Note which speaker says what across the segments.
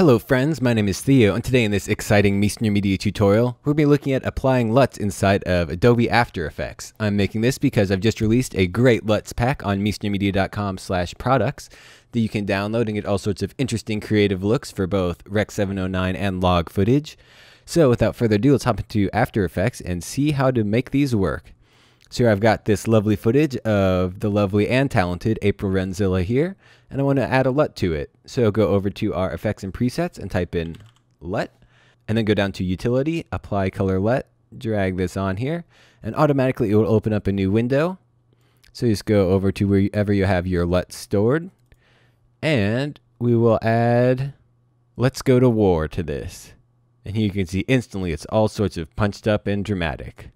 Speaker 1: Hello friends, my name is Theo, and today in this exciting Miesner Media tutorial, we'll be looking at applying LUTs inside of Adobe After Effects. I'm making this because I've just released a great LUTs pack on miesnermedia.com slash products that you can download and get all sorts of interesting creative looks for both Rec 709 and log footage. So without further ado, let's hop into After Effects and see how to make these work. So here I've got this lovely footage of the lovely and talented April Renzilla here, and I want to add a LUT to it. So go over to our effects and presets and type in LUT, and then go down to utility, apply color LUT, drag this on here, and automatically it will open up a new window. So just go over to wherever you have your LUT stored, and we will add Let's Go to War to this. And here you can see instantly it's all sorts of punched up and dramatic.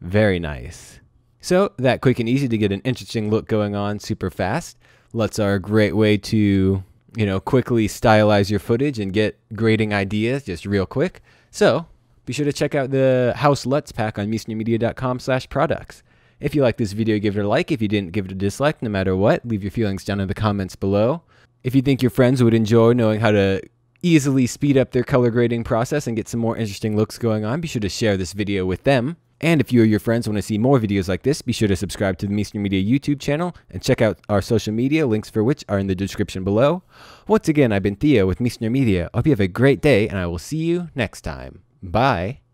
Speaker 1: Very nice. So that quick and easy to get an interesting look going on super fast. LUTs are a great way to, you know, quickly stylize your footage and get grading ideas just real quick. So be sure to check out the House LUTs pack on miesnermedia.com slash products. If you like this video, give it a like. If you didn't, give it a dislike. No matter what, leave your feelings down in the comments below. If you think your friends would enjoy knowing how to easily speed up their color grading process and get some more interesting looks going on, be sure to share this video with them. And if you or your friends want to see more videos like this, be sure to subscribe to the Miesner Media YouTube channel and check out our social media, links for which are in the description below. Once again, I've been Theo with Miesner Media. I hope you have a great day, and I will see you next time. Bye.